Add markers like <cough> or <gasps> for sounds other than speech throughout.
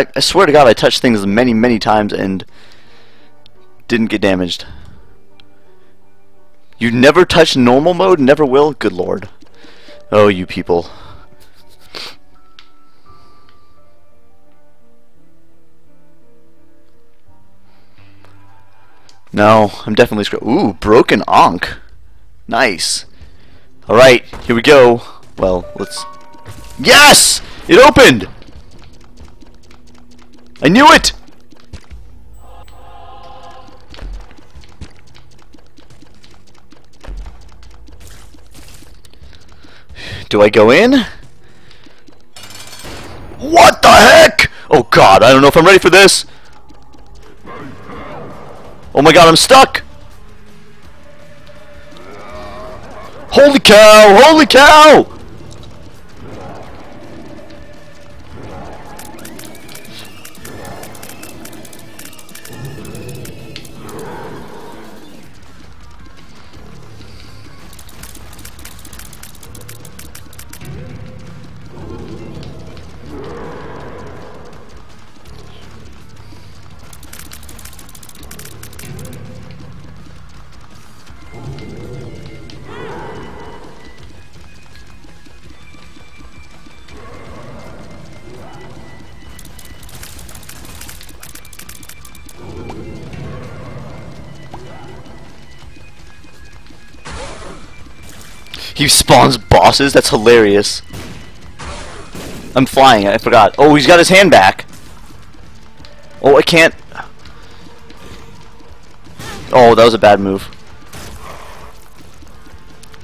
I, I swear to God, I touched things many, many times and didn't get damaged. You never touch normal mode? Never will? Good lord. Oh, you people. No, I'm definitely screwed. Ooh, broken Ankh. Nice. Alright, here we go. Well, let's... Yes! It opened! I knew it! Do I go in? What the heck? Oh god, I don't know if I'm ready for this. Oh my god, I'm stuck! Holy cow! Holy cow! He spawns bosses? That's hilarious. I'm flying, I forgot. Oh, he's got his hand back. Oh, I can't. Oh, that was a bad move.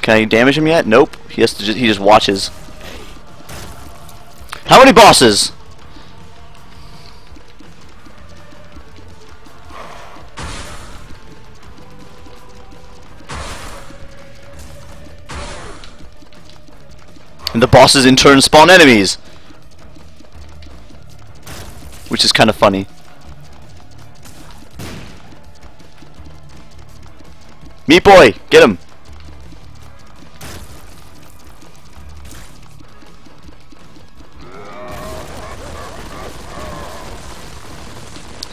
Can I damage him yet? Nope. He has to. Just, he just watches. How many bosses? And the bosses in turn spawn enemies. Which is kind of funny. Meat boy, get him.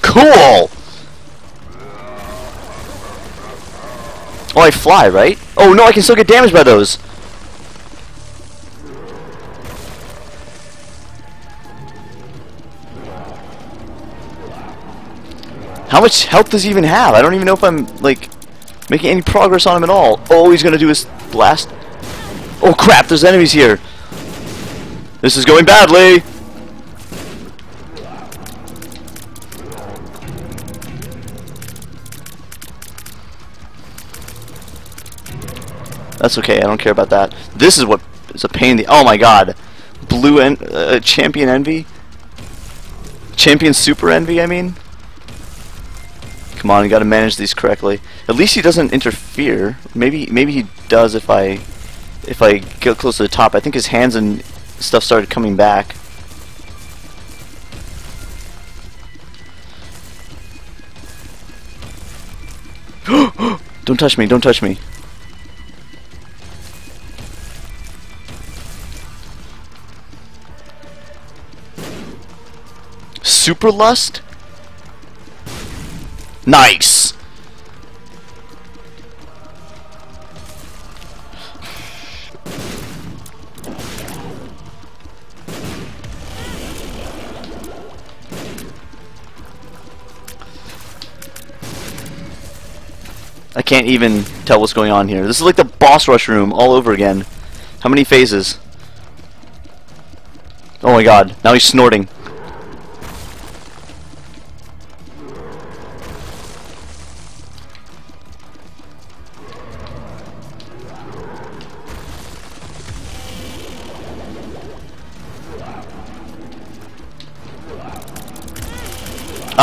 Cool! Oh, I fly, right? Oh, no, I can still get damaged by those. How much health does he even have? I don't even know if I'm, like, making any progress on him at all. Oh, he's gonna do his blast. Oh crap, there's enemies here. This is going badly. That's okay, I don't care about that. This is what is a pain in the... Oh my god. Blue en uh, Champion Envy? Champion Super Envy, I mean? Come on, you gotta manage these correctly. At least he doesn't interfere. Maybe maybe he does if I if I get close to the top. I think his hands and stuff started coming back. <gasps> don't touch me, don't touch me. Super Lust? Nice! I can't even tell what's going on here. This is like the boss rush room all over again. How many phases? Oh my god, now he's snorting.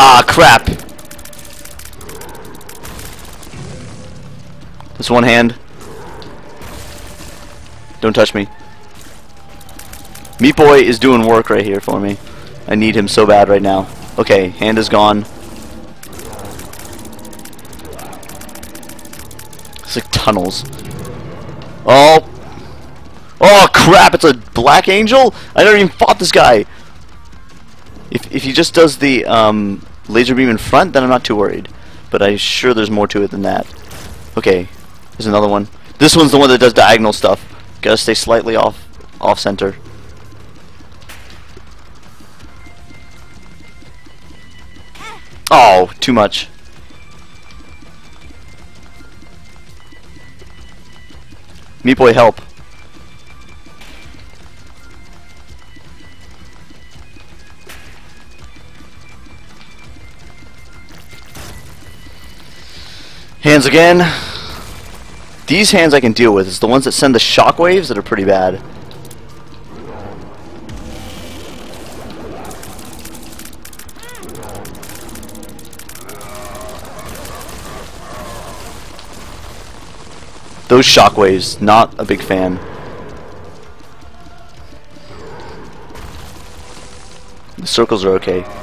Ah, crap. This one hand. Don't touch me. Meat Boy is doing work right here for me. I need him so bad right now. Okay, hand is gone. It's like tunnels. Oh! Oh crap, it's a black angel? I never even fought this guy! If if he just does the um, laser beam in front, then I'm not too worried. But I'm sure there's more to it than that. Okay, there's another one. This one's the one that does diagonal stuff. Gotta stay slightly off off center. Oh, too much. Meat boy, help. Hands again. These hands I can deal with. It's the ones that send the shockwaves that are pretty bad. Those shockwaves, not a big fan. The circles are okay.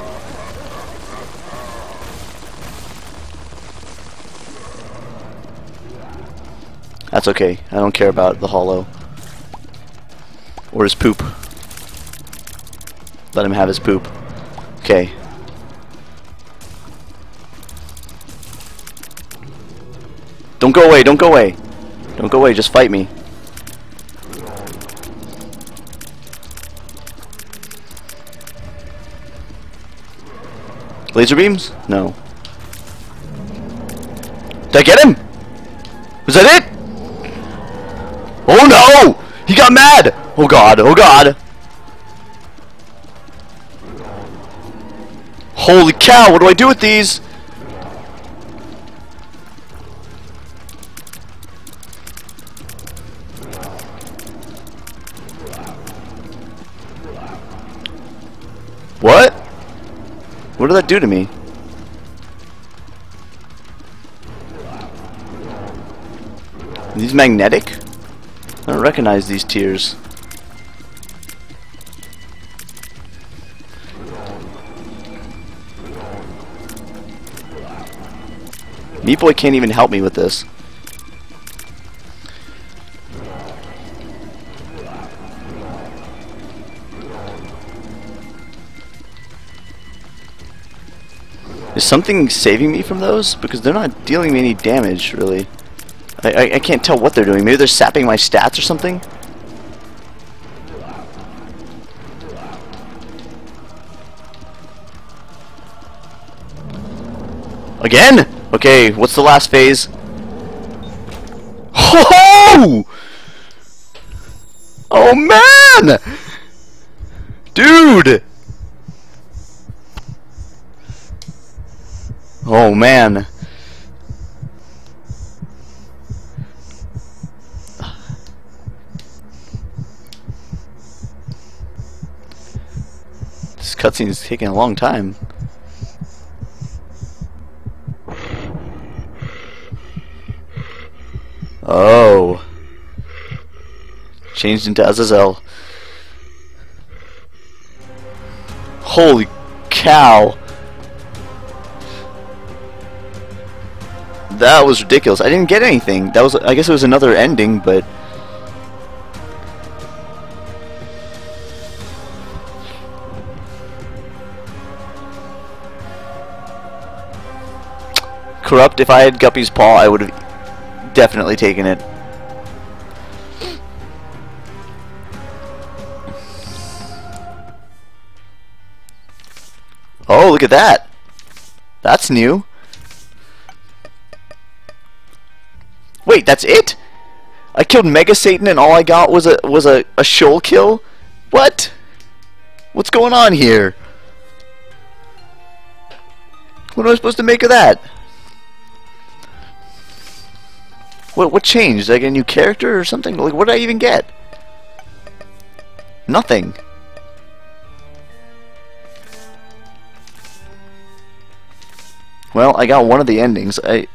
That's okay. I don't care about the hollow. Or his poop. Let him have his poop. Okay. Don't go away, don't go away. Don't go away, just fight me. Laser beams? No. Did I get him? Was that it? He got mad! Oh god, oh god. Holy cow, what do I do with these? What? What did that do to me? Are these magnetic? I don't recognize these tears. Meat Boy can't even help me with this. Is something saving me from those? Because they're not dealing me any damage, really. I, I, I can't tell what they're doing. Maybe they're sapping my stats or something? Again? Okay, what's the last phase? Oh! Oh man! Dude! Oh man. This cutscene is taking a long time. Oh. Changed into Azazel. Holy cow. That was ridiculous. I didn't get anything. That was I guess it was another ending, but Corrupt, if I had Guppy's Paw, I would have definitely taken it. Oh, look at that! That's new. Wait, that's it? I killed Mega Satan and all I got was a was a, a shoal kill? What? What's going on here? What am I supposed to make of that? What what changed? Like a new character or something? Like what did I even get? Nothing. Well, I got one of the endings. I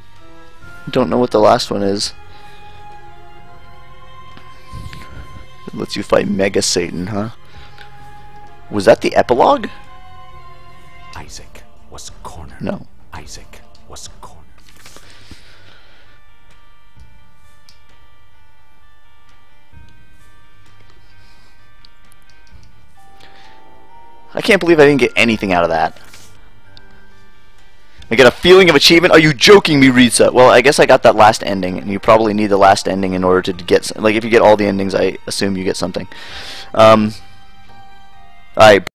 don't know what the last one is. It lets you fight Mega Satan, huh? Was that the epilogue? Isaac was cornered. No. Isaac was cornered. I can't believe I didn't get anything out of that. I get a feeling of achievement. Are you joking me, Risa? Well, I guess I got that last ending, and you probably need the last ending in order to get... Like, if you get all the endings, I assume you get something. Um... Alright.